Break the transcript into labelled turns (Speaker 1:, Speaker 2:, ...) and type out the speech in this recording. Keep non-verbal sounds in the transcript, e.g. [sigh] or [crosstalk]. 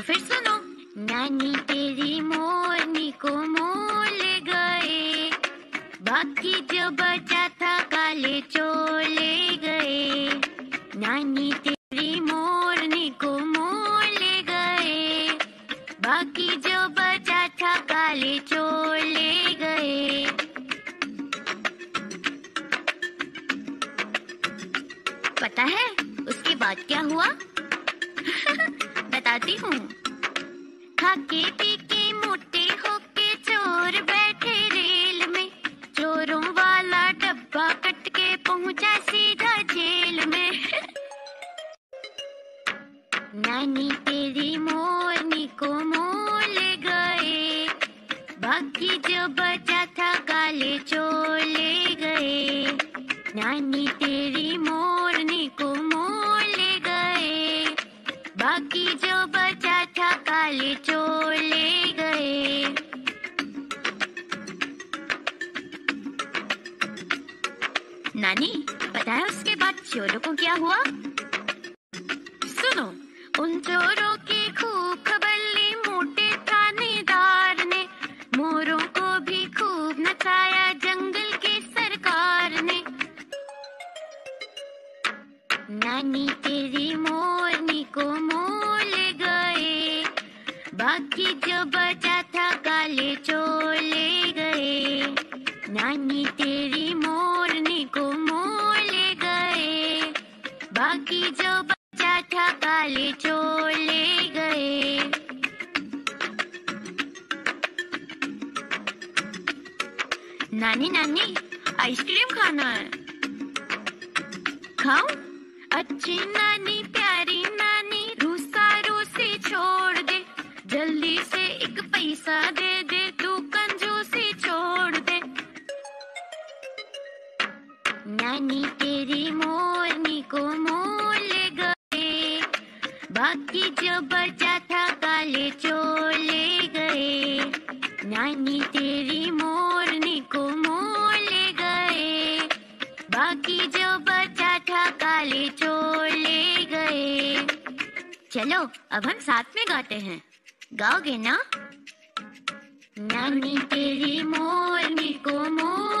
Speaker 1: तो फिर सुनो। नानी तेरी मोरनी को मोल गए। बाकी जो बचा था काले चोले गए। नानी तेरी मोरनी को मोल गए। बाकी जो बचा था काले चोले गए। पता है उसके बाद क्या हुआ? [laughs] बताती हूँ। खाके पी के मोटे होके चोर बैठे रेल में। चोरों वाला डब्बा कट के पहुँचा सीधा जेल में। नानी तेरी मोरनी को मोल गए। बाकी जो बचा था काले चोले गए। नानी तेरी मोरनी को बाकी जो बचा था काले चोर ले गए। नानी पता है उसके बाद चोरों को क्या हुआ? सुनो, उन चोरों की खूब खबर ली, मोटे थानेदार ने। मोरों को भी खूब नचाया जंगल के सरकार ने। नानी बाकी जो बचा था काले चोले गए। नानी तेरी मोरनी को मोल गए। बाकी जो बचा था काले चोले गए। नानी नानी आइसक्रीम खाना है। खाऊं? अच्छी नानी प्यारी जल्दी से एक पैसा दे दे, तू कंजूसी छोड़ दे। नानी तेरी मोरनी को मोल गए, बाकी जो बचा था काले चोले गए। नानी तेरी मोरनी को मोल गए, बाकी जो बचा था काले चोले गए। चलो, अब हम साथ में गाते हैं। गाओगे ना? नानी तेरी मोरनी को मोर।